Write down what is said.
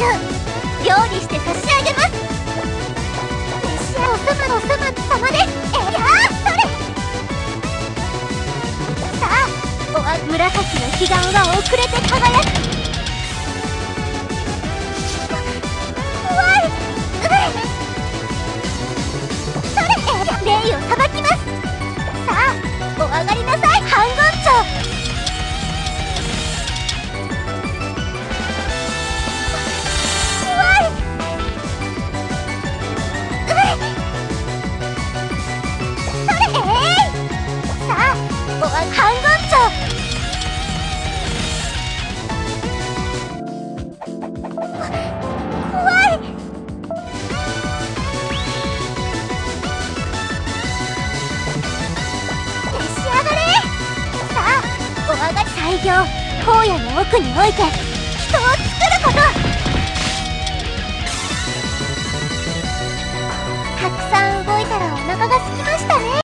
中料理して差し上げます。召し上おす。まおすま様でえやーそれさあおわ紫の彼岸は遅れて輝く怖いうっそれえ霊をさばきますさあお上がり。なさい半言長怖い。召し上がさあお上がり西行荒野の奥において人を作る